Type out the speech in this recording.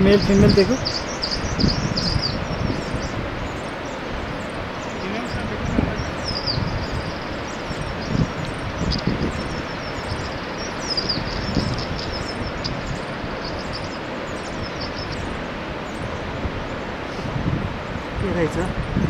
Male female देखो। के रहेछ?